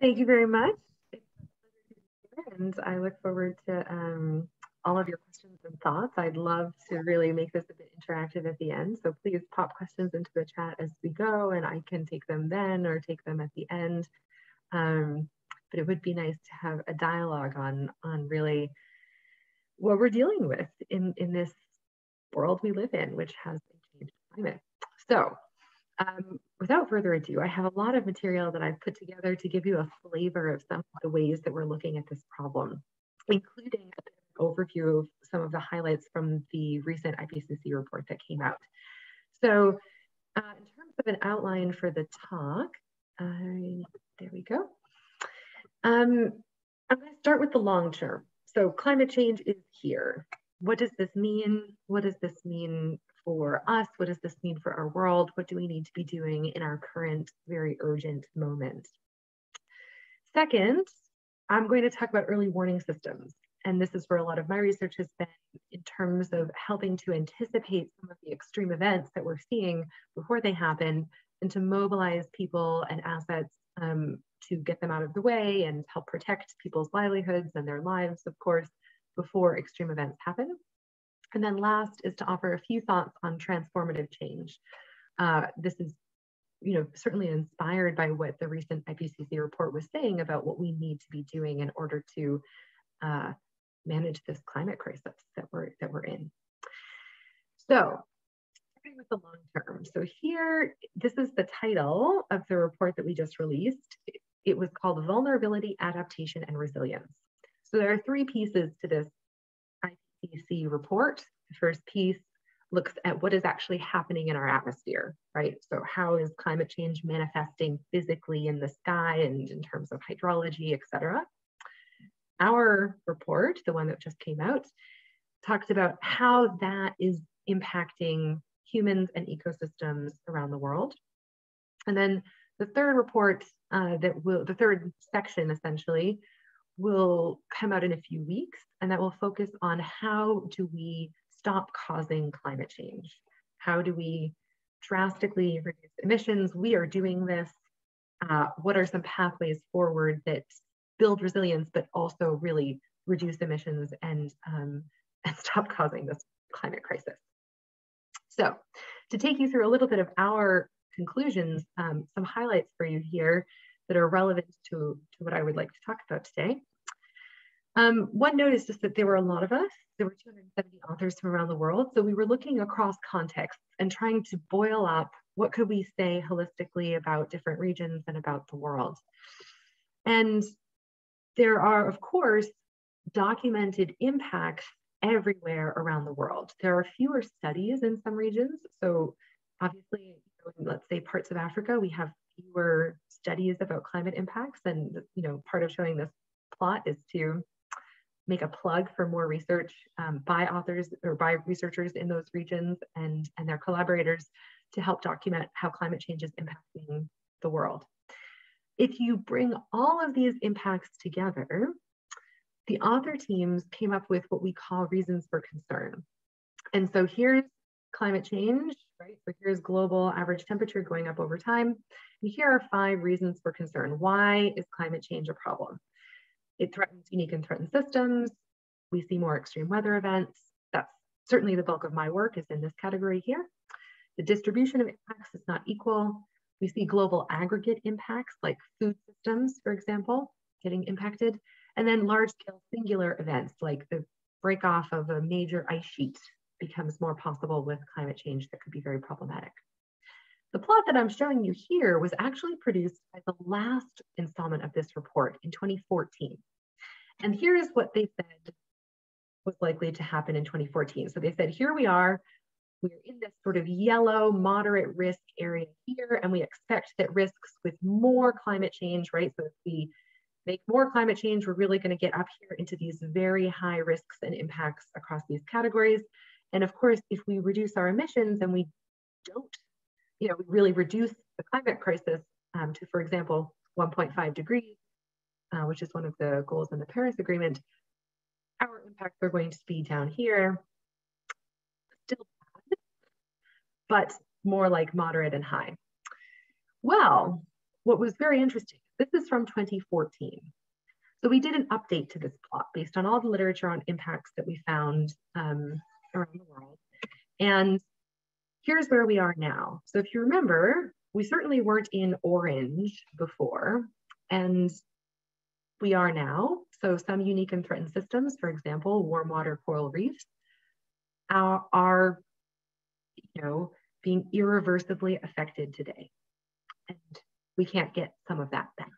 Thank you very much. And I look forward to um, all of your questions and thoughts. I'd love to really make this a bit interactive at the end. So please pop questions into the chat as we go and I can take them then or take them at the end. Um, but it would be nice to have a dialogue on, on really what we're dealing with in, in this world we live in, which has a changed climate. So um, without further ado, I have a lot of material that I've put together to give you a flavor of some of the ways that we're looking at this problem, including an overview of some of the highlights from the recent IPCC report that came out. So uh, in terms of an outline for the talk, uh, there we go. Um, I'm going to start with the long term. So climate change is here. What does this mean? What does this mean for us? What does this mean for our world? What do we need to be doing in our current very urgent moment? Second, I'm going to talk about early warning systems. And this is where a lot of my research has been in terms of helping to anticipate some of the extreme events that we're seeing before they happen and to mobilize people and assets um, to get them out of the way and help protect people's livelihoods and their lives, of course, before extreme events happen. And then last is to offer a few thoughts on transformative change. Uh, this is you know, certainly inspired by what the recent IPCC report was saying about what we need to be doing in order to uh, manage this climate crisis that we're, that we're in. So starting with the long term. So here, this is the title of the report that we just released. It was called Vulnerability, Adaptation, and Resilience. So there are three pieces to this IPCC report. The first piece looks at what is actually happening in our atmosphere, right? So how is climate change manifesting physically in the sky and in terms of hydrology, et cetera. Our report, the one that just came out, talks about how that is impacting humans and ecosystems around the world. And then the third report uh, that will, the third section essentially, will come out in a few weeks and that will focus on how do we stop causing climate change? How do we drastically reduce emissions? We are doing this. Uh, what are some pathways forward that build resilience, but also really reduce emissions and, um, and stop causing this climate crisis? So to take you through a little bit of our conclusions, um, some highlights for you here that are relevant to, to what I would like to talk about today. Um, one note is just that there were a lot of us. There were 270 authors from around the world. So we were looking across contexts and trying to boil up what could we say holistically about different regions and about the world. And there are, of course, documented impacts everywhere around the world. There are fewer studies in some regions. So obviously, let's say parts of Africa, we have fewer studies about climate impacts. And you know, part of showing this plot is to make a plug for more research um, by authors or by researchers in those regions and, and their collaborators to help document how climate change is impacting the world. If you bring all of these impacts together, the author teams came up with what we call reasons for concern. And so here's climate change, right? So here's global average temperature going up over time. And here are five reasons for concern. Why is climate change a problem? It threatens unique and threatened systems. We see more extreme weather events. That's certainly the bulk of my work is in this category here. The distribution of impacts is not equal. We see global aggregate impacts like food systems, for example, getting impacted. And then large scale singular events like the break off of a major ice sheet becomes more possible with climate change that could be very problematic. The plot that I'm showing you here was actually produced by the last installment of this report in 2014. And here is what they said was likely to happen in 2014. So they said, here we are, we're in this sort of yellow moderate risk area here, and we expect that risks with more climate change, right? So if we make more climate change, we're really gonna get up here into these very high risks and impacts across these categories. And of course, if we reduce our emissions and we don't you know, we really reduce the climate crisis um, to, for example, 1.5 degrees, uh, which is one of the goals in the Paris Agreement, our impacts are going to be down here, still bad, but more like moderate and high. Well, what was very interesting, this is from 2014. So we did an update to this plot based on all the literature on impacts that we found um, around the world. And here's where we are now. So if you remember, we certainly weren't in orange before, and we are now. So some unique and threatened systems, for example, warm water coral reefs, are, are you know, being irreversibly affected today. And we can't get some of that back.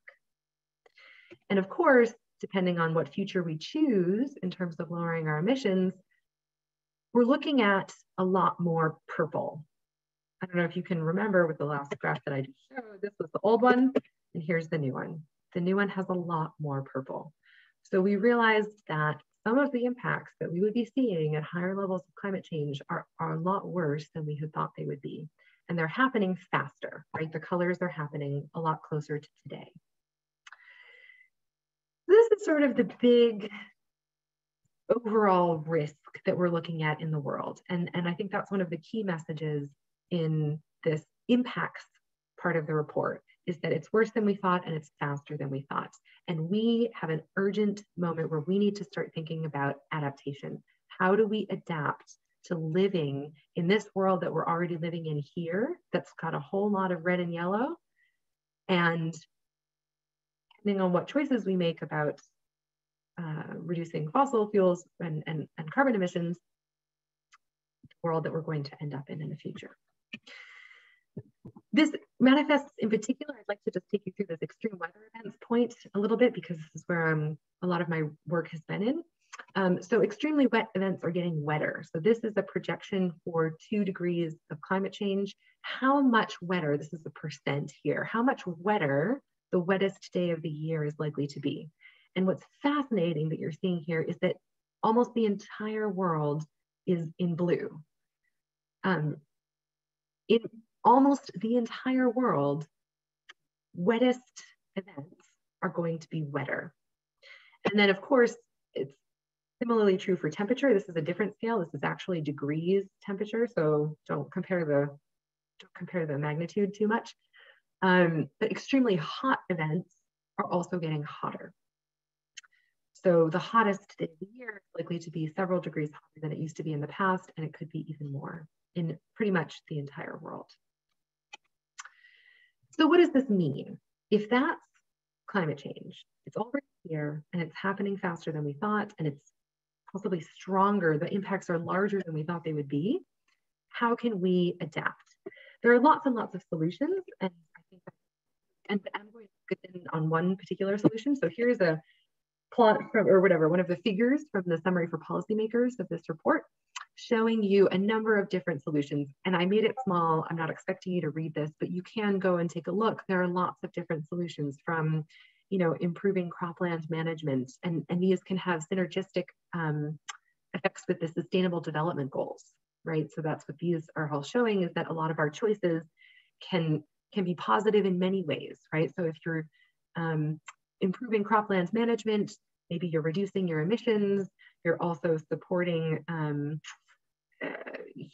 And of course, depending on what future we choose in terms of lowering our emissions, we're looking at a lot more purple. I don't know if you can remember with the last graph that I just showed, this was the old one, and here's the new one. The new one has a lot more purple. So we realized that some of the impacts that we would be seeing at higher levels of climate change are, are a lot worse than we had thought they would be. And they're happening faster, right? The colors are happening a lot closer to today. This is sort of the big overall risk that we're looking at in the world. And, and I think that's one of the key messages in this impacts part of the report is that it's worse than we thought and it's faster than we thought. And we have an urgent moment where we need to start thinking about adaptation. How do we adapt to living in this world that we're already living in here that's got a whole lot of red and yellow? And depending on what choices we make about uh, reducing fossil fuels and, and, and carbon emissions, world that we're going to end up in in the future. This manifests in particular, I'd like to just take you through this extreme weather events point a little bit because this is where um, a lot of my work has been in. Um, so extremely wet events are getting wetter. So this is a projection for two degrees of climate change. How much wetter, this is the percent here, how much wetter the wettest day of the year is likely to be. And what's fascinating that you're seeing here is that almost the entire world is in blue. Um, in almost the entire world, wettest events are going to be wetter. And then of course, it's similarly true for temperature. This is a different scale. This is actually degrees temperature. So don't compare the, don't compare the magnitude too much. Um, but extremely hot events are also getting hotter. So the hottest day of the year is likely to be several degrees hotter than it used to be in the past, and it could be even more in pretty much the entire world. So what does this mean? If that's climate change, it's already here and it's happening faster than we thought, and it's possibly stronger, the impacts are larger than we thought they would be, how can we adapt? There are lots and lots of solutions, and I think and I'm going to get in on one particular solution. So here's a plot from, or whatever, one of the figures from the summary for policymakers of this report showing you a number of different solutions. And I made it small. I'm not expecting you to read this, but you can go and take a look. There are lots of different solutions from, you know, improving cropland management, and, and these can have synergistic um, effects with the sustainable development goals, right? So that's what these are all showing is that a lot of our choices can, can be positive in many ways, right? So if you're um, improving croplands management, maybe you're reducing your emissions, you're also supporting um, uh,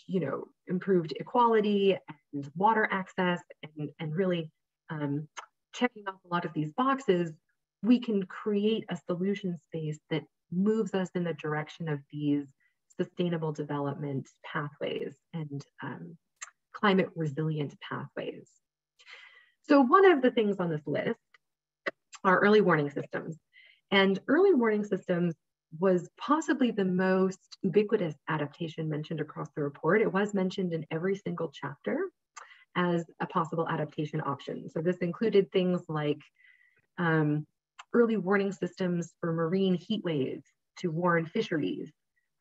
you know, improved equality and water access and, and really um, checking off a lot of these boxes, we can create a solution space that moves us in the direction of these sustainable development pathways and um, climate resilient pathways. So one of the things on this list are early warning systems. And early warning systems was possibly the most ubiquitous adaptation mentioned across the report. It was mentioned in every single chapter as a possible adaptation option. So this included things like um, early warning systems for marine heat waves to warn fisheries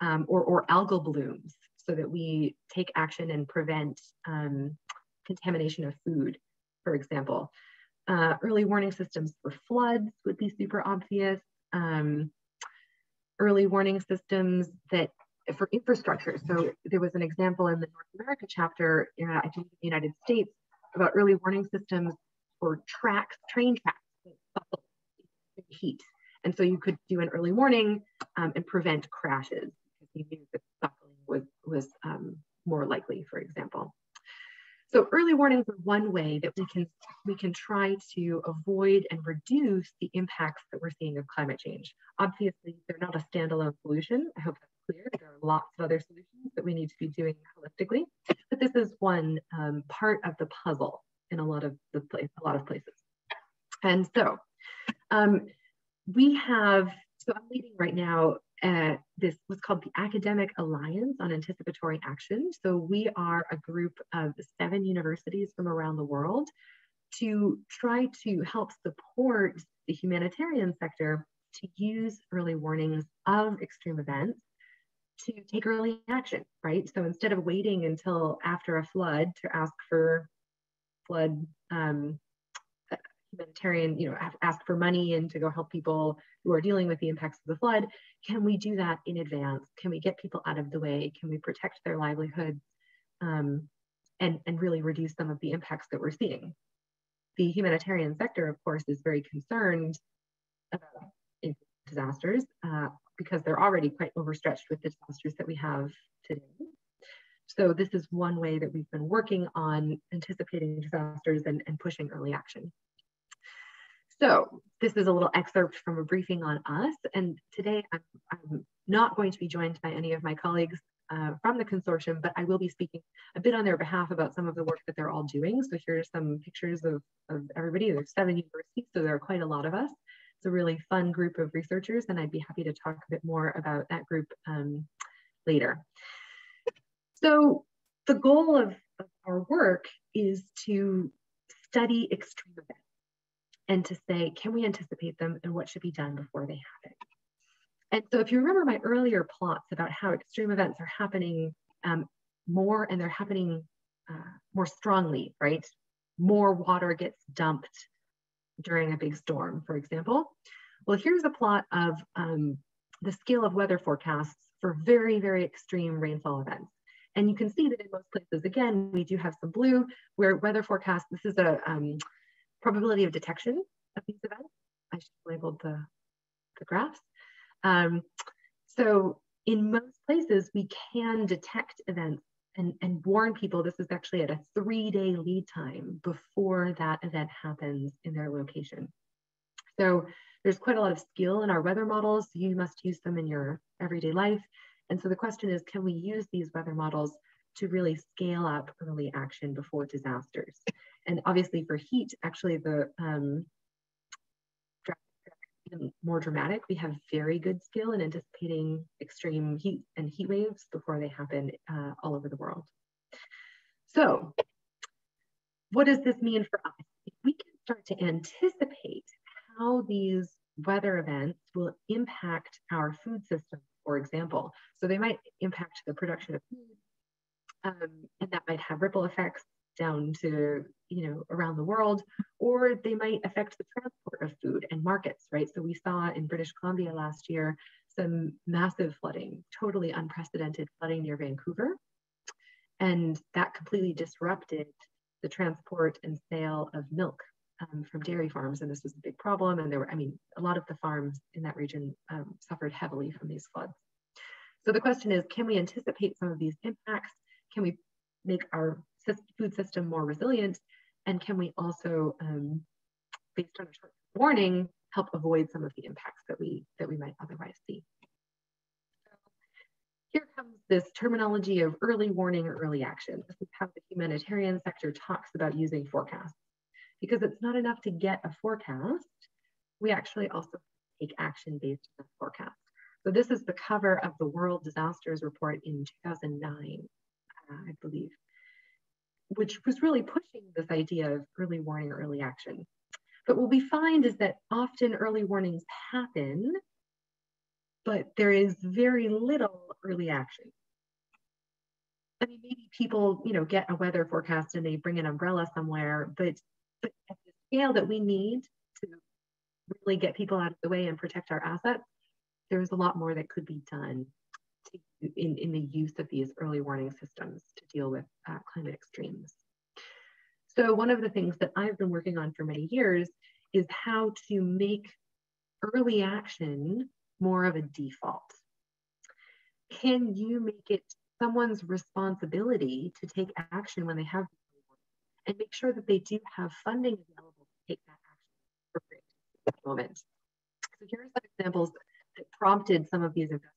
um, or, or, algal blooms so that we take action and prevent um, contamination of food, for example. Uh, early warning systems for floods would be super obvious. Um, early warning systems that for infrastructure. So there was an example in the North America chapter, I think in the United States, about early warning systems for tracks, train tracks heat. And so you could do an early warning um, and prevent crashes because you knew that buckling was, was um, more likely, for example. So early warnings are one way that we can we can try to avoid and reduce the impacts that we're seeing of climate change. Obviously, they're not a standalone solution. I hope that's clear. There are lots of other solutions that we need to be doing holistically, but this is one um, part of the puzzle in a lot of the place, a lot of places. And so um, we have, so I'm leading right now uh, this what's called the Academic Alliance on Anticipatory Action. So we are a group of seven universities from around the world to try to help support the humanitarian sector to use early warnings of extreme events to take early action, right? So instead of waiting until after a flood to ask for flood um, humanitarian, you know, ask for money and to go help people who are dealing with the impacts of the flood, can we do that in advance? Can we get people out of the way? Can we protect their livelihoods um, and, and really reduce some of the impacts that we're seeing? The humanitarian sector, of course, is very concerned about disasters uh, because they're already quite overstretched with the disasters that we have today. So this is one way that we've been working on anticipating disasters and, and pushing early action. So this is a little excerpt from a briefing on us. And today I'm, I'm not going to be joined by any of my colleagues uh, from the consortium, but I will be speaking a bit on their behalf about some of the work that they're all doing. So here's some pictures of, of everybody. There's seven universities, so there are quite a lot of us. It's a really fun group of researchers, and I'd be happy to talk a bit more about that group um, later. So the goal of, of our work is to study extreme events and to say, can we anticipate them and what should be done before they happen? And so if you remember my earlier plots about how extreme events are happening um, more and they're happening uh, more strongly, right? More water gets dumped during a big storm, for example. Well, here's a plot of um, the scale of weather forecasts for very, very extreme rainfall events. And you can see that in most places, again, we do have some blue where weather forecasts, this is a um, probability of detection of these events. I should have labeled the, the graphs. Um, so in most places, we can detect events and, and warn people this is actually at a three day lead time before that event happens in their location. So there's quite a lot of skill in our weather models. You must use them in your everyday life. And so the question is, can we use these weather models to really scale up early action before disasters? and obviously for heat, actually the um, more dramatic. We have very good skill in anticipating extreme heat and heat waves before they happen uh, all over the world. So what does this mean for us? If we can start to anticipate how these weather events will impact our food system, for example. So they might impact the production of food, um, and that might have ripple effects down to you know around the world or they might affect the transport of food and markets right? So we saw in british columbia last year some massive flooding totally unprecedented flooding near vancouver. And that completely disrupted the transport and sale of milk um, from dairy farms. And this was a big problem. And there were i mean a lot of the farms in that region um, suffered heavily from these floods. So the question is can we anticipate some of these impacts can we make our food system more resilient? And can we also, um, based on a short warning, help avoid some of the impacts that we, that we might otherwise see? here comes this terminology of early warning or early action. This is how the humanitarian sector talks about using forecasts. Because it's not enough to get a forecast, we actually also take action based on the forecast. So this is the cover of the World Disasters Report in 2009, uh, I believe which was really pushing this idea of early warning early action. But what we find is that often early warnings happen, but there is very little early action. I mean, maybe people, you know, get a weather forecast and they bring an umbrella somewhere, but, but at the scale that we need to really get people out of the way and protect our assets, there's a lot more that could be done in, in the use of these early warning systems to deal with uh, climate extremes. So one of the things that I've been working on for many years is how to make early action more of a default. Can you make it someone's responsibility to take action when they have and make sure that they do have funding available to take that action at the moment. So here are some examples that prompted some of these investments.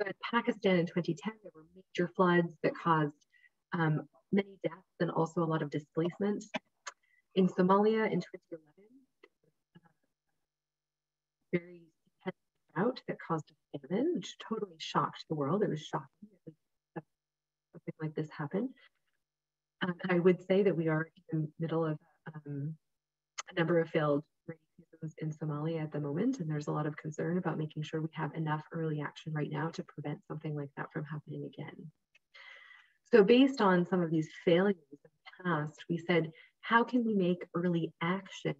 So in Pakistan in 2010, there were major floods that caused um, many deaths and also a lot of displacement. In Somalia in 2011, very intense drought that caused a famine, which totally shocked the world. It was shocking that something like this happened. Um, and I would say that we are in the middle of um, a number of failed seasons in Somalia at the moment, and there's a lot of concern about making sure we have enough early action right now to prevent something like that from happening again. So based on some of these failures in the past, we said, how can we make early action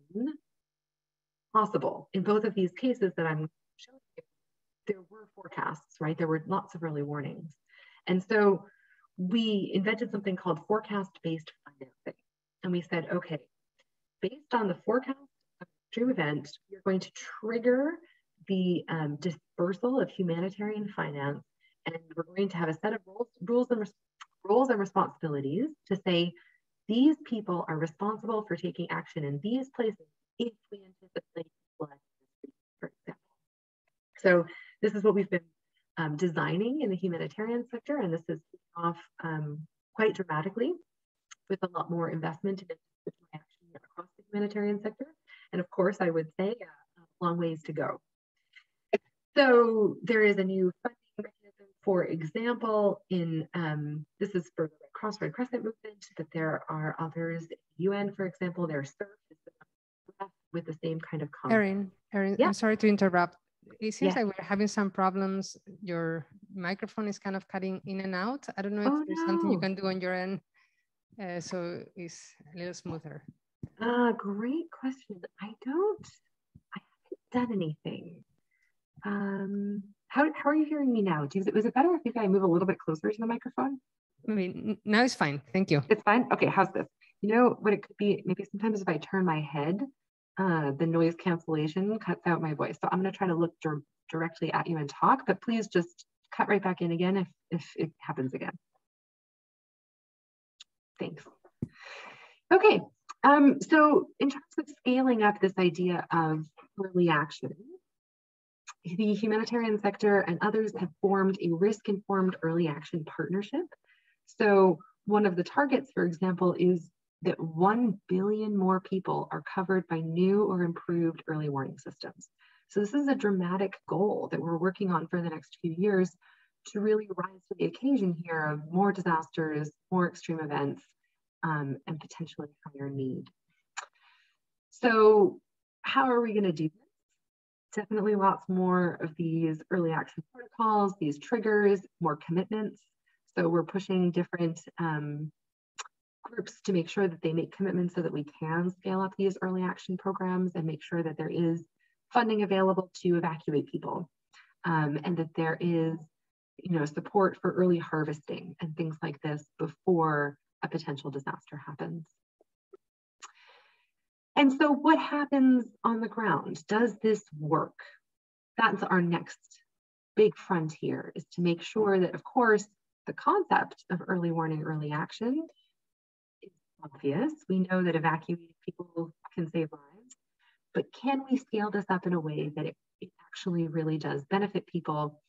possible? In both of these cases that I'm showing you, there were forecasts, right? There were lots of early warnings. And so we invented something called forecast-based financing. And we said, okay, based on the forecast extreme event, we're going to trigger the um, dispersal of humanitarian finance, and we're going to have a set of rules, rules and roles and responsibilities to say these people are responsible for taking action in these places if we anticipate flood, for example. So this is what we've been um, designing in the humanitarian sector, and this is off um, quite dramatically with a lot more investment in action across the humanitarian sector. And of course, I would say uh, a long ways to go. So there is a new funding mechanism, for example, in um, this is for the Cross Red Crescent movement, but there are others, UN, for example, there's CERF with the same kind of concept. Erin, Erin, yeah. I'm sorry to interrupt it seems yeah. like we're having some problems. Your microphone is kind of cutting in and out. I don't know if oh, there's no. something you can do on your end uh, so it's a little smoother. Uh, great question. I don't, I haven't done anything. Um, how, how are you hearing me now? Do, was it better if I move a little bit closer to the microphone? I mean, now it's fine. Thank you. It's fine. Okay, how's this? You know what it could be? Maybe sometimes if I turn my head uh, the noise cancellation cuts out my voice. So I'm going to try to look dir directly at you and talk, but please just cut right back in again if, if it happens again. Thanks. Okay, um, so in terms of scaling up this idea of early action, the humanitarian sector and others have formed a risk-informed early action partnership. So one of the targets, for example, is that 1 billion more people are covered by new or improved early warning systems. So this is a dramatic goal that we're working on for the next few years to really rise to the occasion here of more disasters, more extreme events, um, and potentially higher need. So how are we gonna do this? Definitely lots more of these early action protocols, these triggers, more commitments. So we're pushing different um, groups to make sure that they make commitments so that we can scale up these early action programs and make sure that there is funding available to evacuate people um, and that there is you know support for early harvesting and things like this before a potential disaster happens and so what happens on the ground does this work that's our next big frontier is to make sure that of course the concept of early warning early action is obvious. We know that evacuated people can save lives, but can we scale this up in a way that it, it actually really does benefit people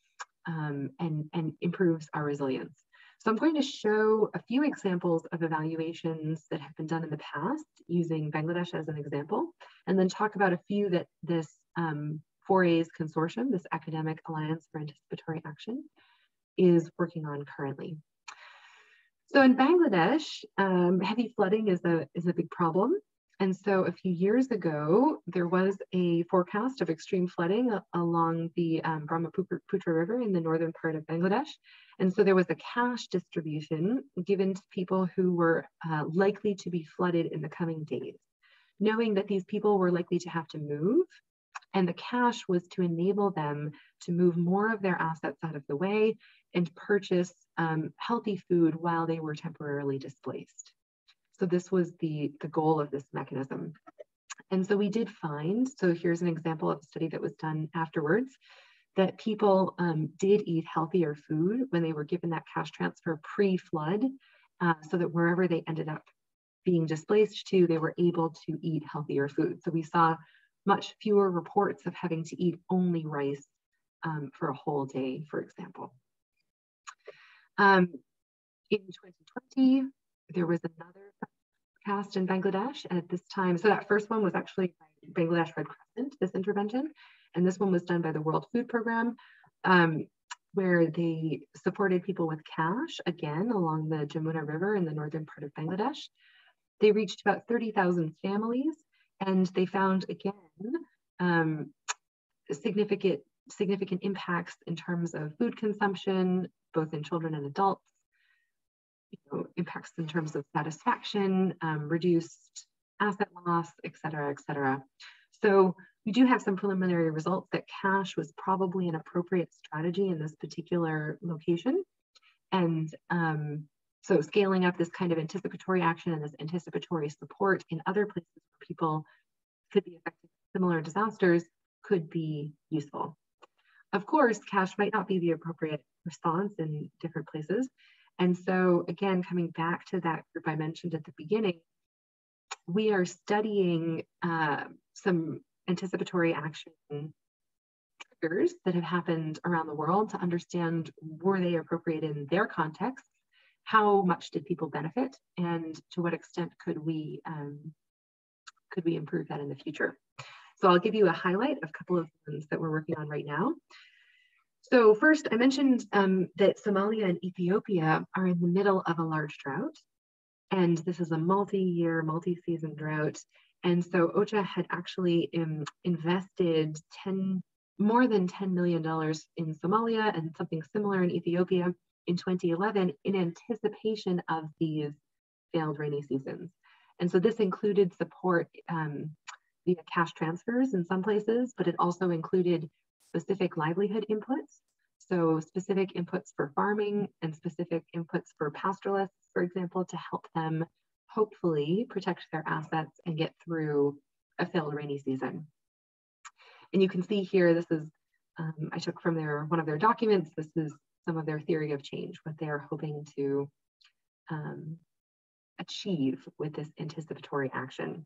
um, and, and improves our resilience? So I'm going to show a few examples of evaluations that have been done in the past using Bangladesh as an example, and then talk about a few that this um, 4A's consortium, this Academic Alliance for Anticipatory Action, is working on currently. So in Bangladesh, um, heavy flooding is a, is a big problem. And so a few years ago, there was a forecast of extreme flooding along the um, Brahmaputra River in the northern part of Bangladesh. And so there was a cash distribution given to people who were uh, likely to be flooded in the coming days, knowing that these people were likely to have to move. And the cash was to enable them to move more of their assets out of the way and purchase um, healthy food while they were temporarily displaced. So this was the, the goal of this mechanism. And so we did find, so here's an example of a study that was done afterwards, that people um, did eat healthier food when they were given that cash transfer pre-flood, uh, so that wherever they ended up being displaced to, they were able to eat healthier food. So we saw much fewer reports of having to eat only rice um, for a whole day, for example. Um, in 2020, there was another cast in Bangladesh at this time. So that first one was actually Bangladesh Red Crescent, this intervention. And this one was done by the World Food Program, um, where they supported people with cash, again, along the Jamuna River in the northern part of Bangladesh. They reached about 30,000 families, and they found, again, um, significant, significant impacts in terms of food consumption, both in children and adults, you know, impacts in terms of satisfaction, um, reduced asset loss, et cetera, et cetera. So we do have some preliminary results that cash was probably an appropriate strategy in this particular location. And um, so scaling up this kind of anticipatory action and this anticipatory support in other places where people could be affected by similar disasters could be useful. Of course, cash might not be the appropriate response in different places. And so again, coming back to that group I mentioned at the beginning, we are studying uh, some anticipatory action triggers that have happened around the world to understand were they appropriate in their context, how much did people benefit, and to what extent could we um, could we improve that in the future. So I'll give you a highlight of a couple of ones that we're working on right now. So first, I mentioned um, that Somalia and Ethiopia are in the middle of a large drought. And this is a multi-year, multi-season drought. And so OCHA had actually um, invested 10, more than $10 million in Somalia and something similar in Ethiopia in 2011 in anticipation of these failed rainy seasons. And so this included support um, via cash transfers in some places, but it also included specific livelihood inputs. So specific inputs for farming and specific inputs for pastoralists, for example, to help them hopefully protect their assets and get through a failed rainy season. And you can see here, this is, um, I took from their one of their documents, this is some of their theory of change, what they're hoping to um, achieve with this anticipatory action.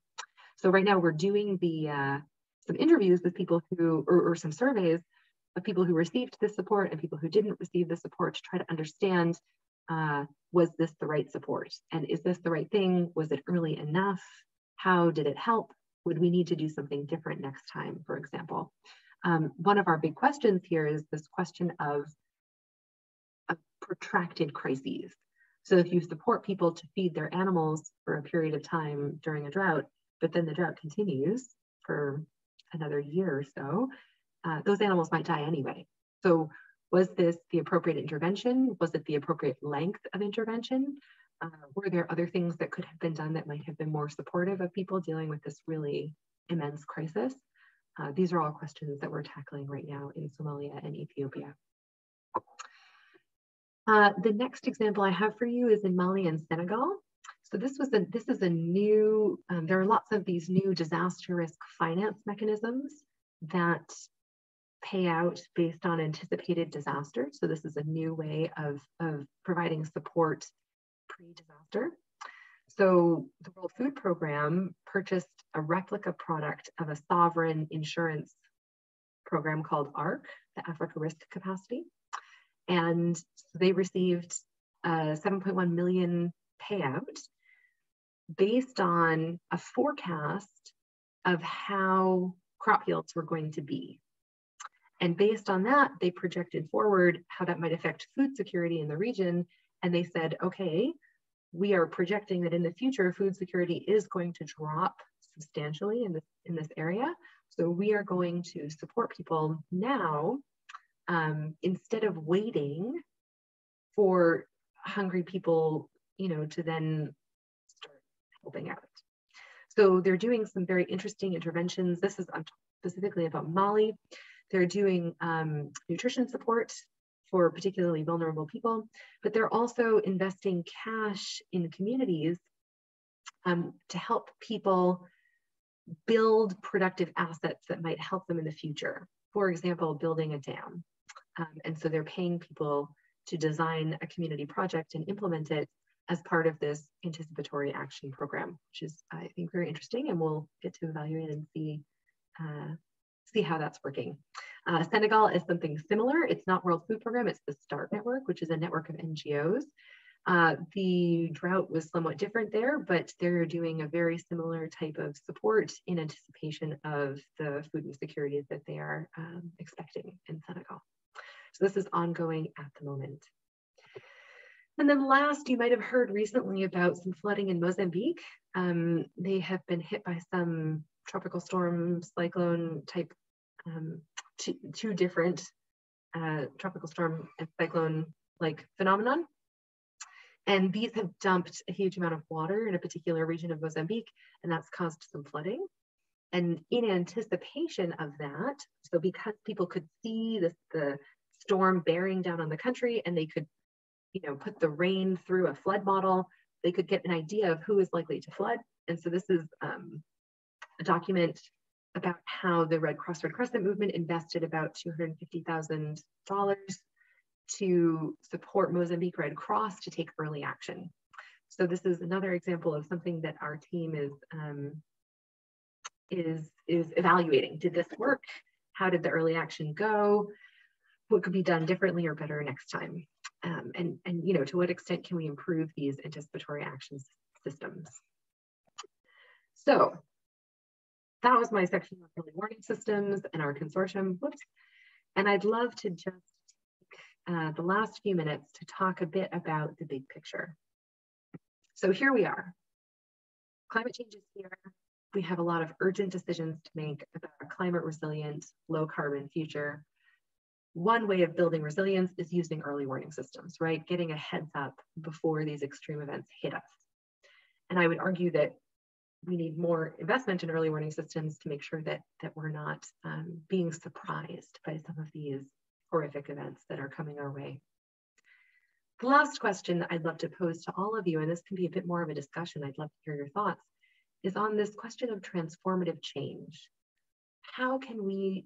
So right now we're doing the uh, some interviews with people who, or, or some surveys of people who received this support and people who didn't receive the support to try to understand uh, was this the right support? And is this the right thing? Was it early enough? How did it help? Would we need to do something different next time, for example? Um, one of our big questions here is this question of, of protracted crises. So if you support people to feed their animals for a period of time during a drought, but then the drought continues for another year or so, uh, those animals might die anyway. So was this the appropriate intervention? Was it the appropriate length of intervention? Uh, were there other things that could have been done that might have been more supportive of people dealing with this really immense crisis? Uh, these are all questions that we're tackling right now in Somalia and Ethiopia. Uh, the next example I have for you is in Mali and Senegal. So this was a this is a new. Um, there are lots of these new disaster risk finance mechanisms that pay out based on anticipated disaster. So this is a new way of, of providing support pre-disaster. So the World Food Program purchased a replica product of a sovereign insurance program called ARC, the Africa Risk Capacity. And they received a 7.1 million payout based on a forecast of how crop yields were going to be and based on that, they projected forward how that might affect food security in the region. And they said, okay, we are projecting that in the future, food security is going to drop substantially in this, in this area. So we are going to support people now um, instead of waiting for hungry people, you know, to then helping out. So they're doing some very interesting interventions. This is specifically about Mali. They're doing um, nutrition support for particularly vulnerable people, but they're also investing cash in communities um, to help people build productive assets that might help them in the future. For example, building a dam. Um, and so they're paying people to design a community project and implement it as part of this anticipatory action program, which is, I think, very interesting, and we'll get to evaluate and see, uh, see how that's working. Uh, Senegal is something similar. It's not World Food Program, it's the START Network, which is a network of NGOs. Uh, the drought was somewhat different there, but they're doing a very similar type of support in anticipation of the food insecurity that they are um, expecting in Senegal. So this is ongoing at the moment. And then last, you might have heard recently about some flooding in Mozambique. Um, they have been hit by some tropical storm, cyclone type, um, two, two, different uh, tropical storm and cyclone like phenomenon. And these have dumped a huge amount of water in a particular region of Mozambique, and that's caused some flooding. And in anticipation of that, so because people could see this, the storm bearing down on the country and they could you know, put the rain through a flood model, they could get an idea of who is likely to flood. And so this is um, a document about how the Red Cross Red Crescent movement invested about $250,000 to support Mozambique Red Cross to take early action. So this is another example of something that our team is um, is is evaluating. Did this work? How did the early action go? What could be done differently or better next time? Um, and, and you know, to what extent can we improve these anticipatory action systems? So that was my section on early warning systems and our consortium. Whoops. And I'd love to just take uh, the last few minutes to talk a bit about the big picture. So here we are. Climate change is here. We have a lot of urgent decisions to make about a climate resilient, low carbon future one way of building resilience is using early warning systems, right? Getting a heads up before these extreme events hit us. And I would argue that we need more investment in early warning systems to make sure that, that we're not um, being surprised by some of these horrific events that are coming our way. The last question I'd love to pose to all of you, and this can be a bit more of a discussion, I'd love to hear your thoughts, is on this question of transformative change. How can we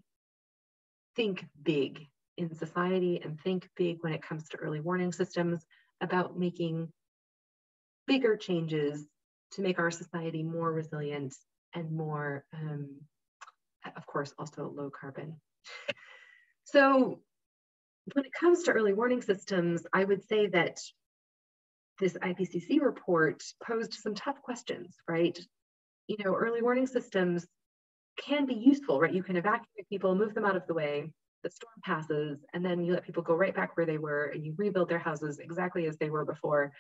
think big in society and think big when it comes to early warning systems about making bigger changes to make our society more resilient and more, um, of course, also low carbon. So when it comes to early warning systems, I would say that this IPCC report posed some tough questions, right? You know, early warning systems can be useful, right? You can evacuate people, move them out of the way, the storm passes and then you let people go right back where they were and you rebuild their houses exactly as they were before.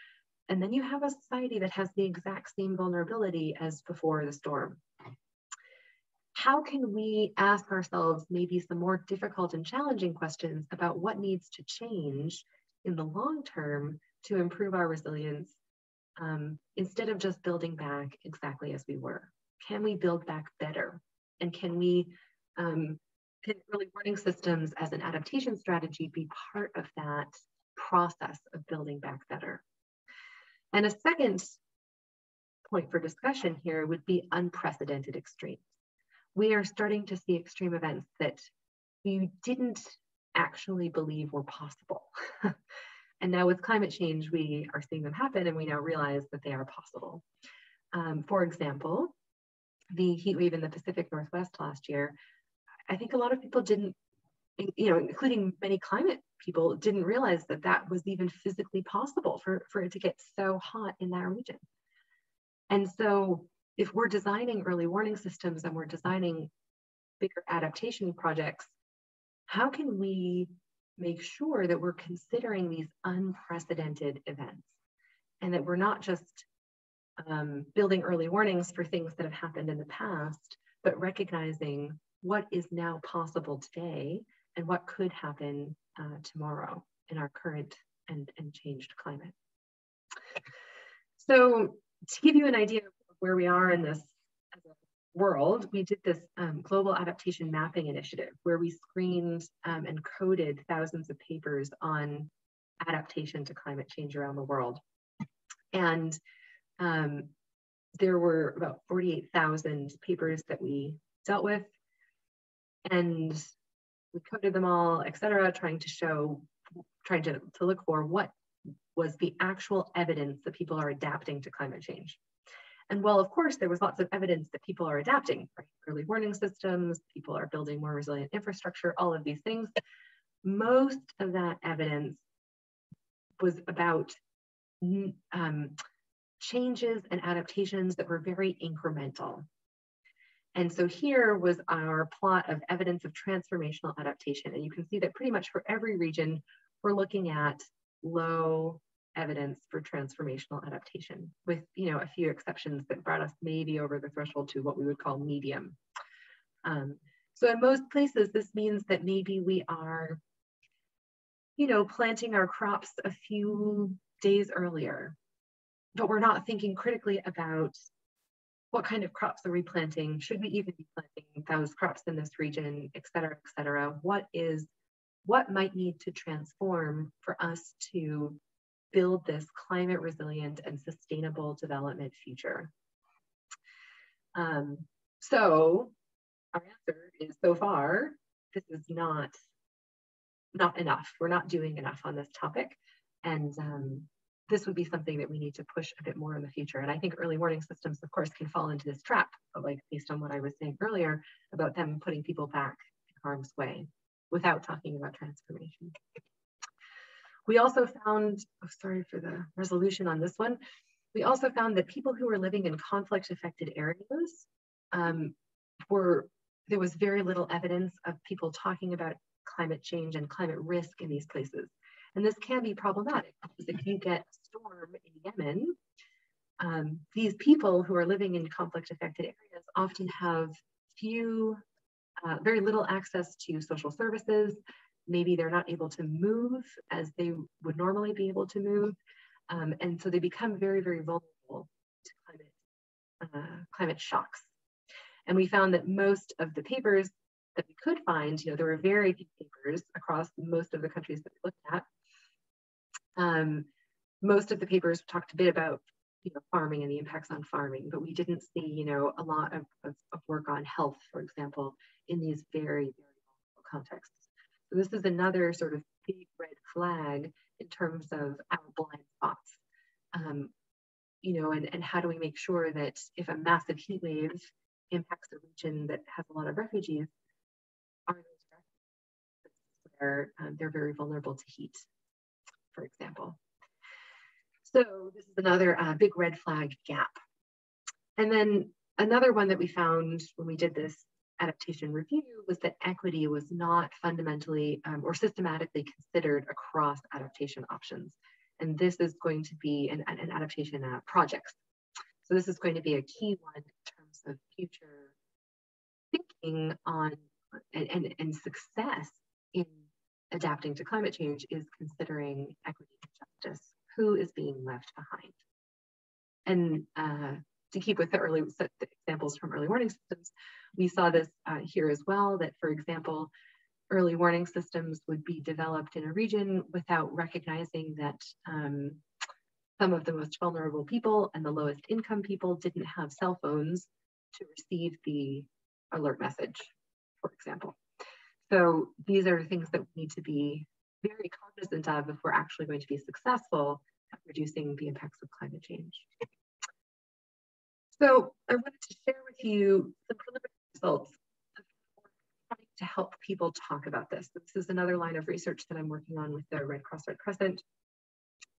And then you have a society that has the exact same vulnerability as before the storm. How can we ask ourselves maybe some more difficult and challenging questions about what needs to change in the long term to improve our resilience um, instead of just building back exactly as we were? Can we build back better? And can we um, can early warning systems as an adaptation strategy be part of that process of building back better? And a second point for discussion here would be unprecedented extremes. We are starting to see extreme events that we didn't actually believe were possible. and now with climate change, we are seeing them happen and we now realize that they are possible. Um, for example, the heat wave in the Pacific Northwest last year I think a lot of people didn't, you know, including many climate people, didn't realize that that was even physically possible for, for it to get so hot in that region. And so if we're designing early warning systems and we're designing bigger adaptation projects, how can we make sure that we're considering these unprecedented events and that we're not just um, building early warnings for things that have happened in the past, but recognizing what is now possible today and what could happen uh, tomorrow in our current and, and changed climate. So to give you an idea of where we are in this world, we did this um, global adaptation mapping initiative where we screened um, and coded thousands of papers on adaptation to climate change around the world. And um, there were about 48,000 papers that we dealt with and we coded them all, et cetera, trying to show, trying to, to look for what was the actual evidence that people are adapting to climate change. And while, of course, there was lots of evidence that people are adapting, right? early warning systems, people are building more resilient infrastructure, all of these things, most of that evidence was about um, changes and adaptations that were very incremental. And so here was our plot of evidence of transformational adaptation. And you can see that pretty much for every region, we're looking at low evidence for transformational adaptation with you know a few exceptions that brought us maybe over the threshold to what we would call medium. Um, so in most places, this means that maybe we are, you know, planting our crops a few days earlier, but we're not thinking critically about what kind of crops are we planting? Should we even be planting those crops in this region, et cetera, et cetera? What is, what might need to transform for us to build this climate resilient and sustainable development future? Um, so our answer is so far, this is not, not enough. We're not doing enough on this topic. And um, this would be something that we need to push a bit more in the future. And I think early warning systems, of course, can fall into this trap, but like based on what I was saying earlier about them putting people back in harm's way without talking about transformation. We also found, oh, sorry for the resolution on this one. We also found that people who were living in conflict affected areas um, were, there was very little evidence of people talking about climate change and climate risk in these places. And this can be problematic because if you get a storm in Yemen, um, these people who are living in conflict affected areas often have few, uh, very little access to social services. Maybe they're not able to move as they would normally be able to move. Um, and so they become very, very vulnerable to climate, uh, climate shocks. And we found that most of the papers that we could find, you know, there were very few papers across most of the countries that we looked at um, most of the papers talked a bit about you know, farming and the impacts on farming, but we didn't see, you know, a lot of, of, of work on health, for example, in these very, very vulnerable contexts. So this is another sort of big red flag in terms of our blind spots. Um, you know, and, and how do we make sure that if a massive heat wave impacts a region that has a lot of refugees, are those where um, they're very vulnerable to heat for example. So this is another uh, big red flag gap. And then another one that we found when we did this adaptation review was that equity was not fundamentally um, or systematically considered across adaptation options. And this is going to be an, an adaptation uh, projects. So this is going to be a key one in terms of future thinking on and, and, and success adapting to climate change is considering equity and justice. Who is being left behind? And uh, to keep with the early the examples from early warning systems, we saw this uh, here as well, that for example, early warning systems would be developed in a region without recognizing that um, some of the most vulnerable people and the lowest income people didn't have cell phones to receive the alert message, for example. So these are things that we need to be very cognizant of if we're actually going to be successful at reducing the impacts of climate change. So I wanted to share with you some preliminary results to help people talk about this. This is another line of research that I'm working on with the Red Cross Red Crescent.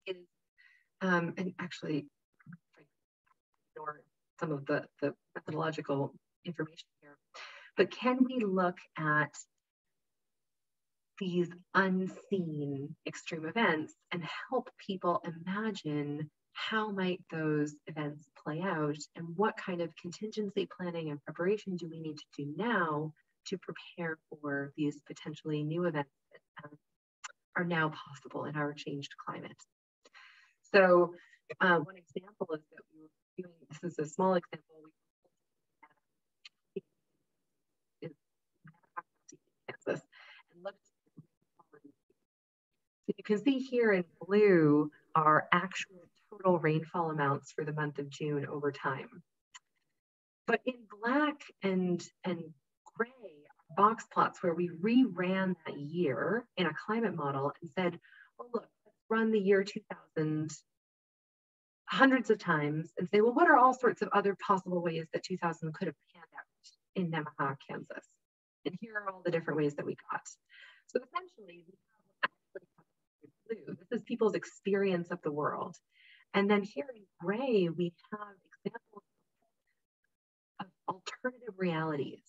Is, um, and actually, ignore some of the, the methodological information here, but can we look at these unseen extreme events and help people imagine how might those events play out and what kind of contingency planning and preparation do we need to do now to prepare for these potentially new events that um, are now possible in our changed climate. So uh, one example is that we were doing, this is a small example, we Kansas and looked so you can see here in blue are actual total rainfall amounts for the month of June over time. But in black and, and gray are box plots where we reran that year in a climate model and said, oh look, let's run the year 2000 hundreds of times and say, well, what are all sorts of other possible ways that 2000 could have panned out in Nemaha, Kansas? And here are all the different ways that we got. So essentially, have This is people's experience of the world. And then here in gray, we have examples of alternative realities.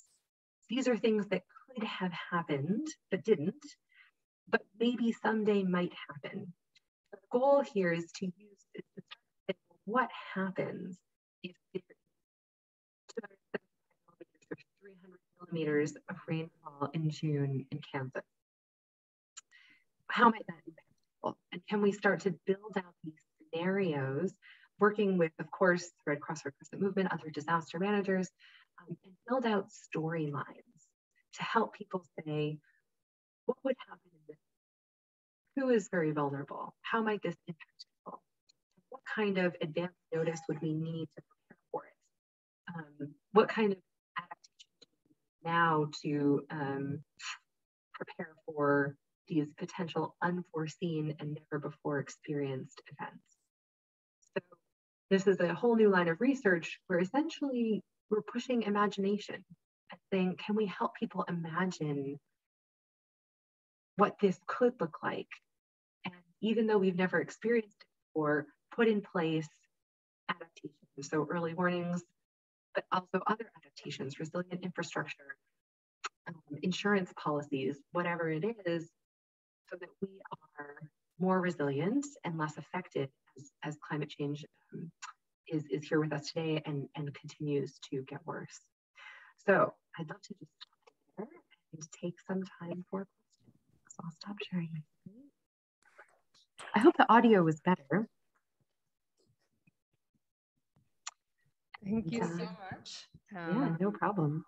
These are things that could have happened but didn't, but maybe someday might happen. The goal here is to use is to say, what happens if 300 millimeters of rainfall in June in Kansas? How might that impact people? And can we start to build out these scenarios, working with, of course, the Red Cross Red Crescent Movement, other disaster managers, um, and build out storylines to help people say, what would happen in this? Who is very vulnerable? How might this impact people? What kind of advance notice would we need to prepare for it? Um, what kind of adaptation now to um, prepare for these potential unforeseen and never before experienced events? So this is a whole new line of research where essentially we're pushing imagination and saying, can we help people imagine what this could look like? And even though we've never experienced it before, put in place adaptations. So early warnings, but also other adaptations, resilient infrastructure, um, insurance policies, whatever it is, so that we are more resilient and less affected as, as climate change um, is, is here with us today and, and continues to get worse. So I'd love to just stop there and take some time for questions. So I'll stop sharing my screen. I hope the audio was better. Thank you so much. Um, yeah, no problem.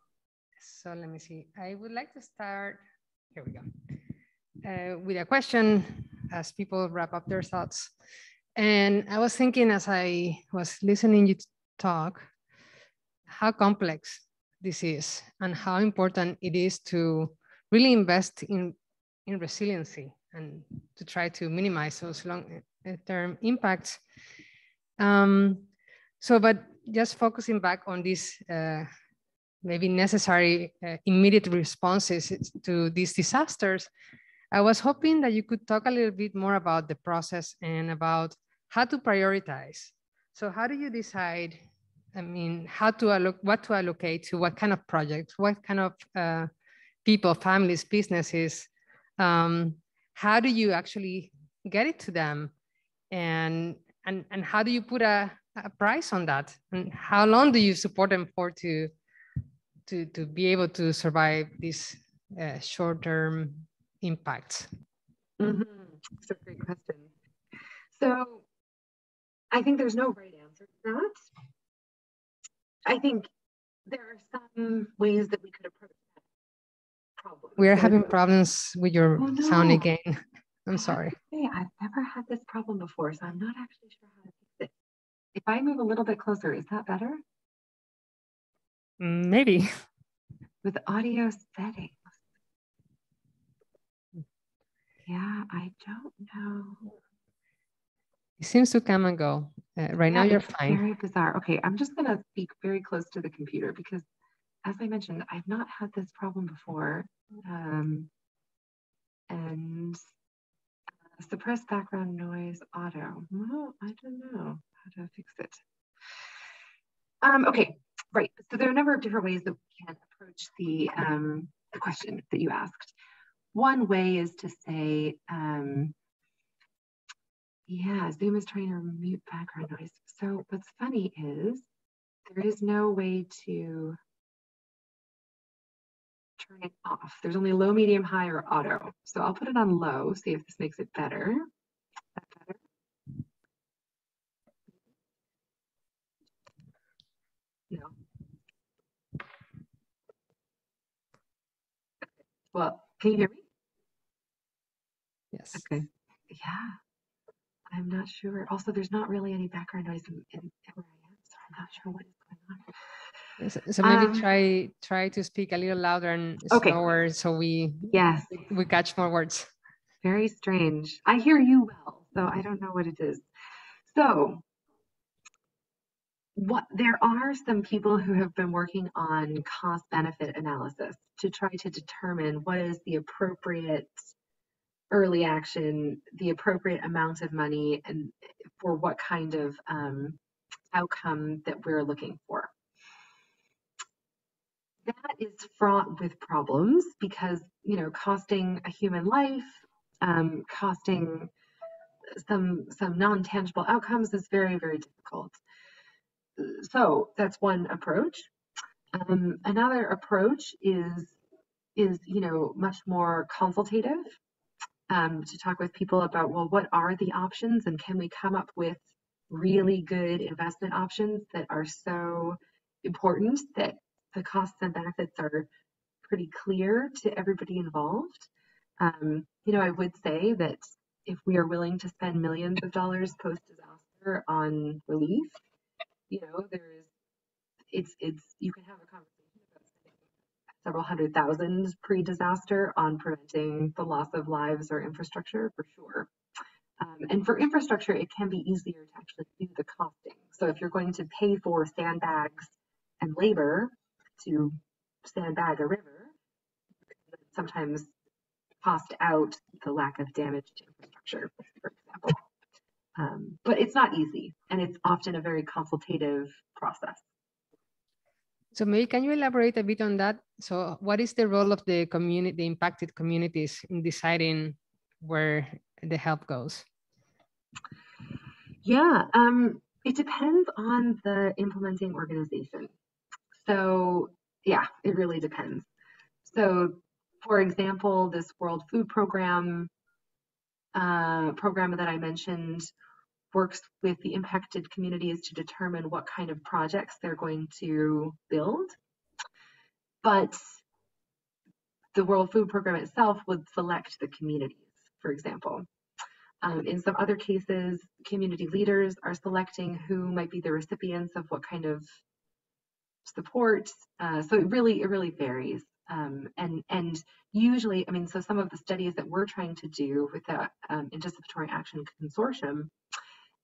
So let me see. I would like to start, here we go, uh, with a question as people wrap up their thoughts. And I was thinking as I was listening you talk, how complex this is and how important it is to really invest in, in resiliency and to try to minimize those long-term impacts. Um, so, but just focusing back on these uh, maybe necessary uh, immediate responses to these disasters, I was hoping that you could talk a little bit more about the process and about how to prioritize. So how do you decide, I mean, how to allocate, what to allocate to what kind of projects, what kind of uh, people, families, businesses, um, how do you actually get it to them? And, and, and how do you put a, a price on that? And how long do you support them for to, to, to be able to survive this uh, short-term impacts? Mm-hmm. That's a great question. So I think there's no right answer to that. I think there are some ways that we could approach that problem. We are having problems with your oh, no. sound again. I'm sorry. Hey, I've never had this problem before, so I'm not actually sure how to fix it. If I move a little bit closer, is that better? Mm, maybe. With audio settings. Yeah, I don't know. It seems to come and go. Uh, right yeah, now, you're fine. Very bizarre. Okay, I'm just going to speak very close to the computer because, as I mentioned, I've not had this problem before. Um, and uh, suppress background noise auto. Well, I don't know how to fix it. Um, okay, right. So there are a number of different ways that we can approach the, um, the question that you asked. One way is to say, um, yeah, Zoom is trying to mute background noise. So what's funny is there is no way to turn it off. There's only low, medium, high, or auto. So I'll put it on low, see if this makes it better. better? No. Well, can you hear me? Yes. Okay. Yeah. I'm not sure. Also, there's not really any background noise in, in where I am, so I'm not sure what is going on. So, so maybe um, try try to speak a little louder and okay. slower, so we yes we, we catch more words. Very strange. I hear you well, so I don't know what it is. So what there are some people who have been working on cost benefit analysis to try to determine what is the appropriate early action, the appropriate amount of money, and for what kind of um, outcome that we're looking for. That is fraught with problems because, you know, costing a human life, um, costing some some non-tangible outcomes is very, very difficult so that's one approach. Um, another approach is is you know much more consultative um, to talk with people about well what are the options and can we come up with really good investment options that are so important that the costs and benefits are pretty clear to everybody involved. Um, you know, I would say that if we are willing to spend millions of dollars post disaster on relief, you know, there is, it's, it's, you can have a conversation several hundred thousand pre-disaster on preventing the loss of lives or infrastructure for sure. Um, and for infrastructure, it can be easier to actually do the costing. So if you're going to pay for sandbags and labor to sandbag a river, sometimes cost out the lack of damage to infrastructure, for example. Um, but it's not easy, and it's often a very consultative process. So maybe can you elaborate a bit on that? So what is the role of the community, the impacted communities in deciding where the help goes? Yeah, um, it depends on the implementing organization. So yeah, it really depends. So for example, this World Food Program uh, program that I mentioned works with the impacted communities to determine what kind of projects they're going to build. But the World Food Program itself would select the communities, for example. Um, in some other cases, community leaders are selecting who might be the recipients of what kind of support. Uh, so it really, it really varies. Um, and and usually, I mean, so some of the studies that we're trying to do with the um, Anticipatory Action Consortium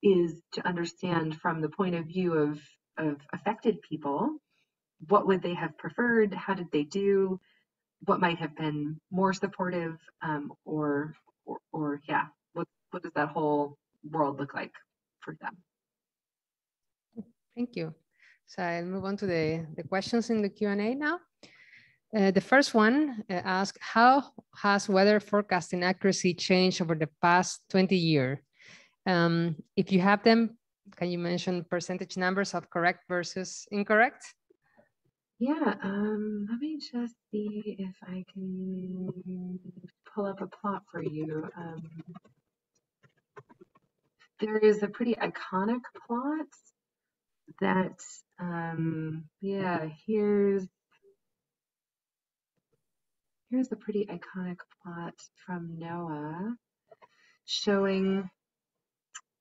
is to understand from the point of view of, of affected people, what would they have preferred? How did they do? What might have been more supportive um, or, or, or, yeah, what, what does that whole world look like for them? Thank you. So I'll move on to the, the questions in the Q&A now. Uh, the first one uh, asks, how has weather forecasting accuracy changed over the past 20 years? Um, if you have them, can you mention percentage numbers of correct versus incorrect? Yeah, um, let me just see if I can pull up a plot for you. Um, there is a pretty iconic plot that, um, yeah, here's here's a pretty iconic plot from NOAA showing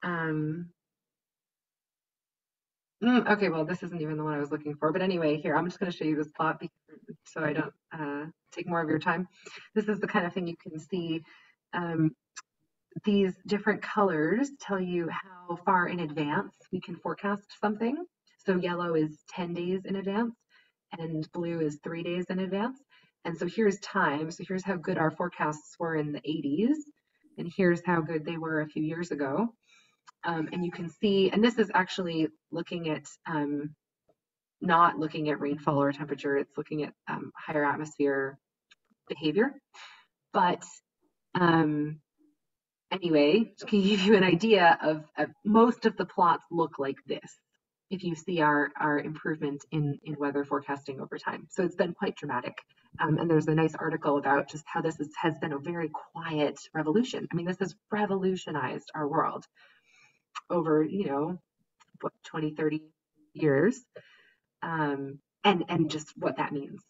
um, mm, okay, well, this isn't even the one I was looking for. But anyway, here, I'm just going to show you this plot so I don't uh, take more of your time. This is the kind of thing you can see. Um, these different colors tell you how far in advance we can forecast something. So yellow is 10 days in advance and blue is three days in advance. And so here's time. So here's how good our forecasts were in the 80s. And here's how good they were a few years ago. Um, and you can see, and this is actually looking at um, not looking at rainfall or temperature, it's looking at um, higher atmosphere behavior. But um, anyway, to give you an idea of, of, most of the plots look like this if you see our, our improvement in, in weather forecasting over time. So it's been quite dramatic. Um, and there's a nice article about just how this is, has been a very quiet revolution. I mean, this has revolutionized our world over, you know, what, 20, 30 years, um, and, and just what that means.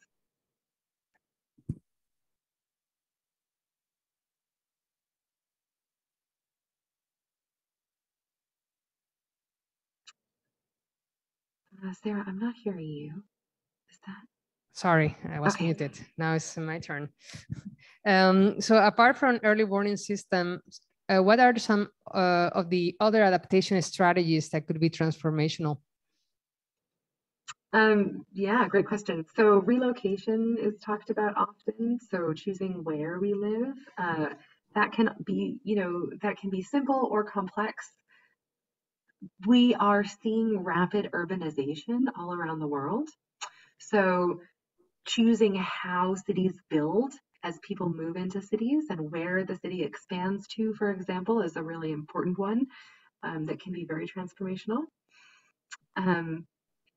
Uh, Sarah, I'm not hearing you. Is that? Sorry, I was okay. muted. Now it's my turn. Um, so apart from early warning systems, uh, what are some uh, of the other adaptation strategies that could be transformational? Um, yeah, great question. So relocation is talked about often. So choosing where we live, uh, that can be, you know, that can be simple or complex. We are seeing rapid urbanization all around the world. So choosing how cities build as people move into cities and where the city expands to, for example, is a really important one um, that can be very transformational. Um,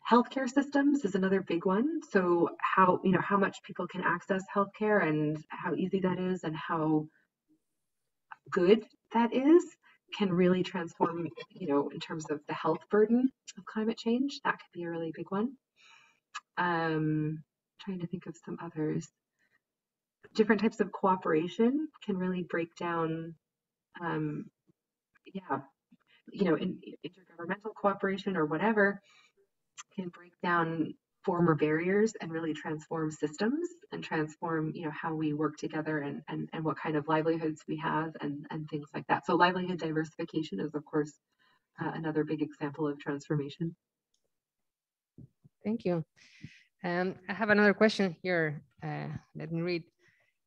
healthcare systems is another big one. So how you know how much people can access healthcare and how easy that is and how good that is can really transform, you know, in terms of the health burden of climate change. That could be a really big one. Um, trying to think of some others different types of cooperation can really break down, um, yeah, you know, in, intergovernmental cooperation or whatever can break down former barriers and really transform systems and transform, you know, how we work together and, and, and what kind of livelihoods we have and, and things like that. So livelihood diversification is, of course, uh, another big example of transformation. Thank you. Um, I have another question here. Uh, let me read.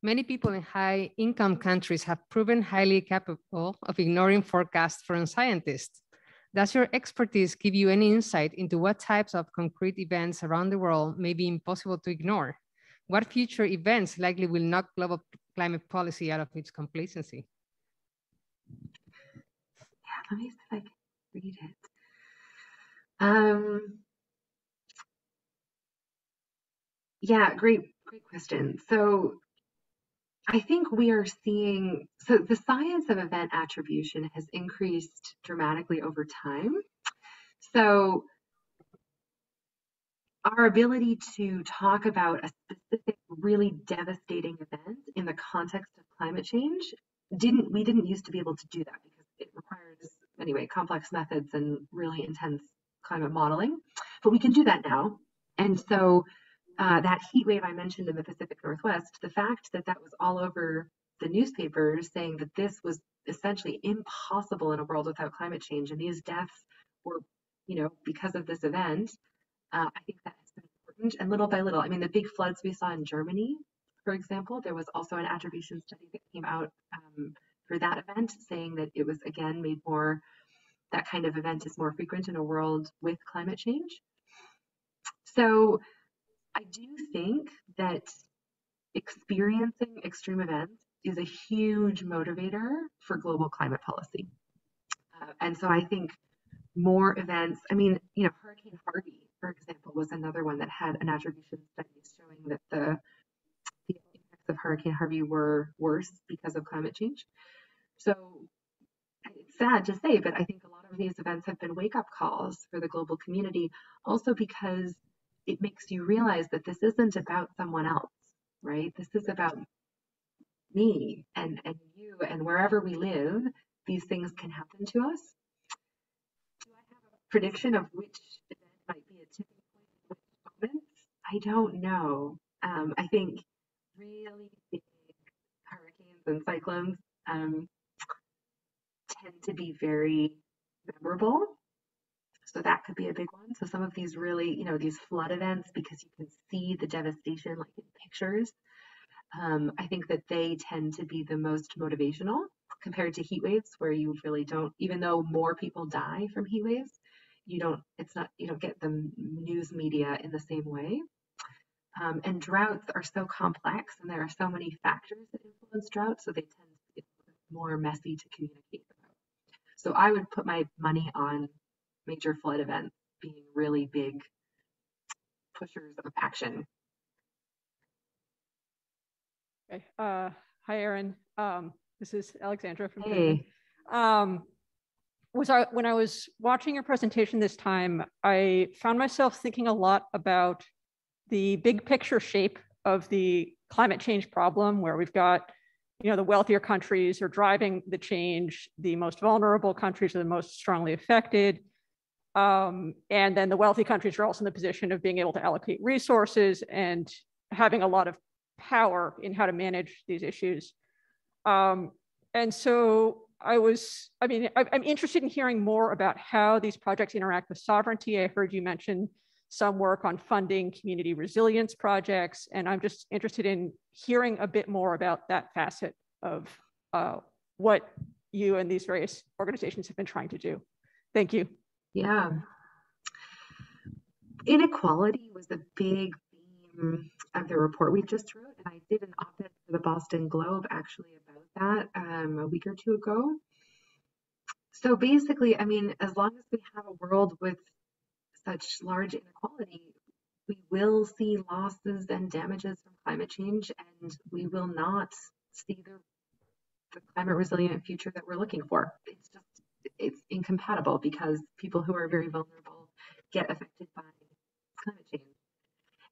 Many people in high income countries have proven highly capable of ignoring forecasts from scientists. Does your expertise give you any insight into what types of concrete events around the world may be impossible to ignore? What future events likely will knock global climate policy out of its complacency? Yeah, let me see if I can read it. Um, yeah, great, great question. So I think we are seeing, so the science of event attribution has increased dramatically over time. So our ability to talk about a specific really devastating event in the context of climate change didn't we didn't used to be able to do that because it requires anyway complex methods and really intense climate modeling but we can do that now and so uh, that heat wave I mentioned in the Pacific Northwest, the fact that that was all over the newspapers saying that this was essentially impossible in a world without climate change, and these deaths were, you know, because of this event, uh, I think that has been important. And little by little, I mean, the big floods we saw in Germany, for example, there was also an attribution study that came out um, for that event saying that it was again made more, that kind of event is more frequent in a world with climate change. So I do think that experiencing extreme events is a huge motivator for global climate policy. Uh, and so I think more events, I mean, you know, Hurricane Harvey, for example, was another one that had an attribution study showing that the, the impacts of Hurricane Harvey were worse because of climate change. So it's sad to say, but I think a lot of these events have been wake up calls for the global community, also because it makes you realize that this isn't about someone else, right? This is about me and, and you and wherever we live, these things can happen to us. Do I have a prediction of which event might be a tipping point in which? I don't know. Um, I think really big hurricanes and cyclones um, tend to be very memorable so that could be a big one. So some of these really, you know, these flood events, because you can see the devastation like in pictures, um, I think that they tend to be the most motivational compared to heat waves, where you really don't, even though more people die from heat waves, you don't, it's not, you don't get the news media in the same way. Um, and droughts are so complex and there are so many factors that influence drought, so they tend to be more messy to communicate about. So I would put my money on major flood events being really big pushers of action. Okay. Uh, hi, Erin. Um, this is Alexandra from Hey. Um, was I, when I was watching your presentation this time, I found myself thinking a lot about the big picture shape of the climate change problem, where we've got, you know, the wealthier countries are driving the change, the most vulnerable countries are the most strongly affected, um, and then the wealthy countries are also in the position of being able to allocate resources and having a lot of power in how to manage these issues. Um, and so I was, I mean, I, am interested in hearing more about how these projects interact with sovereignty. I heard you mention some work on funding community resilience projects, and I'm just interested in hearing a bit more about that facet of uh, what you and these various organizations have been trying to do. Thank you. Yeah. Inequality was a big theme of the report we just wrote, and I did an op-ed for the Boston Globe actually about that um, a week or two ago. So basically, I mean, as long as we have a world with such large inequality, we will see losses and damages from climate change, and we will not see the, the climate resilient future that we're looking for. It's just it's incompatible because people who are very vulnerable get affected by climate change.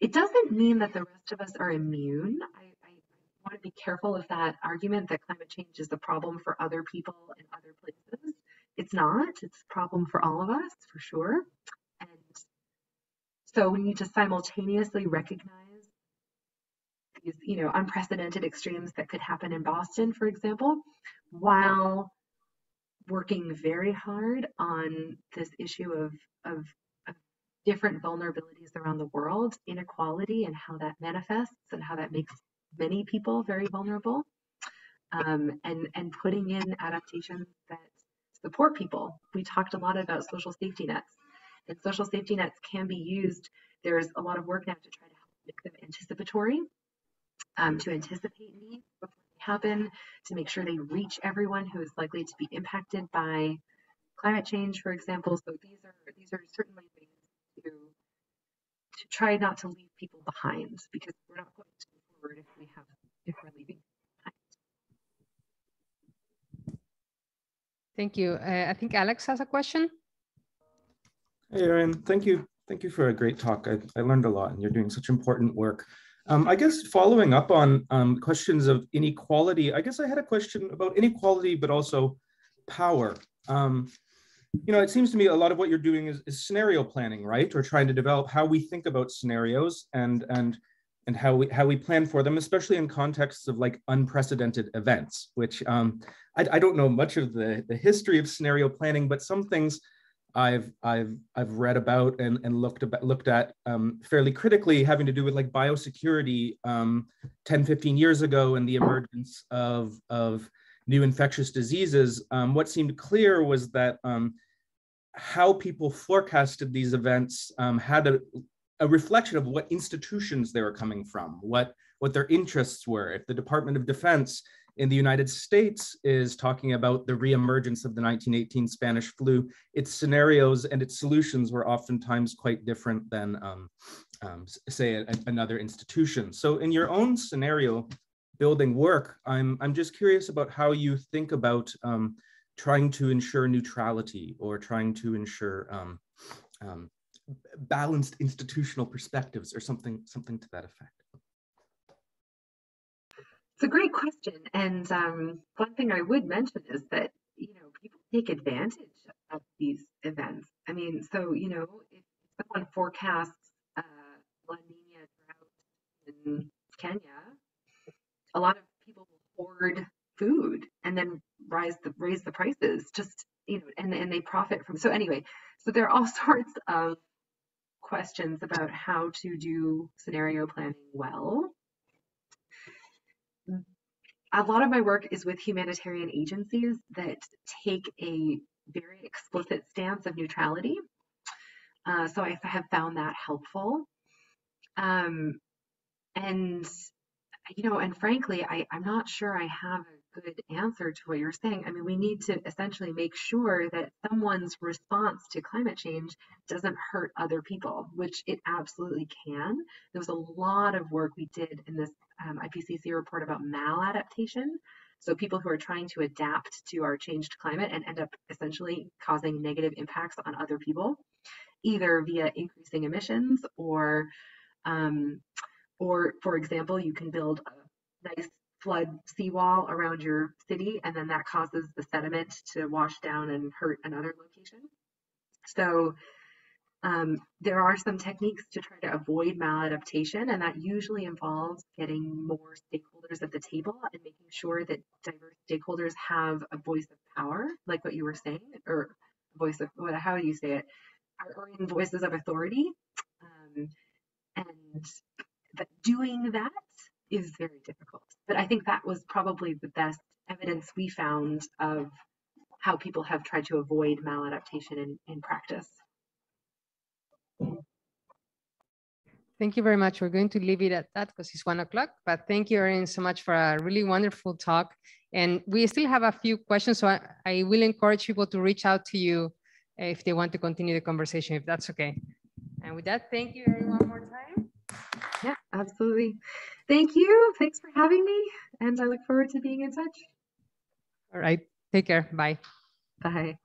It doesn't mean that the rest of us are immune. I, I, want to be careful of that argument that climate change is a problem for other people in other places. It's not. It's a problem for all of us, for sure. And so we need to simultaneously recognize these, you know, unprecedented extremes that could happen in Boston, for example, while working very hard on this issue of, of, of different vulnerabilities around the world, inequality and how that manifests and how that makes many people very vulnerable, um, and, and putting in adaptations that support people. We talked a lot about social safety nets, and social safety nets can be used. There's a lot of work now to try to help make them anticipatory, um, to anticipate needs before happen to make sure they reach everyone who is likely to be impacted by climate change, for example. So these are these are certainly ways to to try not to leave people behind because we're not going to move forward if we have if we're leaving behind. Thank you. Uh, I think Alex has a question. Hey, Erin. Thank you. Thank you for a great talk. I, I learned a lot, and you're doing such important work. Um, I guess following up on um, questions of inequality, I guess I had a question about inequality, but also power. Um, you know, it seems to me a lot of what you're doing is, is, scenario planning, right? Or trying to develop how we think about scenarios and and and how we how we plan for them, especially in contexts of like unprecedented events. Which um, I, I don't know much of the the history of scenario planning, but some things I've I've I've read about and, and looked about looked at um, fairly critically having to do with like biosecurity um, 10, 15 years ago and the emergence of of new infectious diseases. Um, what seemed clear was that um, how people forecasted these events um, had a, a reflection of what institutions they were coming from, what what their interests were. If the Department of Defense in the United States is talking about the reemergence of the 1918 Spanish flu. Its scenarios and its solutions were oftentimes quite different than, um, um, say, a, another institution. So, in your own scenario building work, I'm I'm just curious about how you think about um, trying to ensure neutrality or trying to ensure um, um, balanced institutional perspectives or something something to that effect. It's a great question. And um, one thing I would mention is that, you know, people take advantage of these events. I mean, so, you know, if someone forecasts uh, La Nina drought in Kenya, a lot of people will hoard food and then rise the raise the prices just you know and, and they profit from so anyway so there are all sorts of questions about how to do scenario planning well a lot of my work is with humanitarian agencies that take a very explicit stance of neutrality. Uh, so I have found that helpful. Um, and, you know, and frankly, I, I'm not sure I have a good answer to what you're saying. I mean, we need to essentially make sure that someone's response to climate change doesn't hurt other people, which it absolutely can. There was a lot of work we did in this um, IPCC report about maladaptation. So people who are trying to adapt to our changed climate and end up essentially causing negative impacts on other people, either via increasing emissions or, um, or for example, you can build a nice flood seawall around your city, and then that causes the sediment to wash down and hurt another location. So Um, there are some techniques to try to avoid maladaptation, and that usually involves getting more stakeholders at the table and making sure that diverse stakeholders have a voice of power, like what you were saying, or voice of what? How you say it? Or in voices of authority. Um, and but doing that is very difficult. But I think that was probably the best evidence we found of how people have tried to avoid maladaptation in, in practice. Thank you very much. We're going to leave it at that because it's one o'clock, but thank you, Erin, so much for a really wonderful talk. And we still have a few questions, so I, I will encourage people to reach out to you if they want to continue the conversation, if that's okay. And with that, thank you, Erin, one more time. Yeah, absolutely. Thank you. Thanks for having me. And I look forward to being in touch. All right. Take care. Bye. Bye.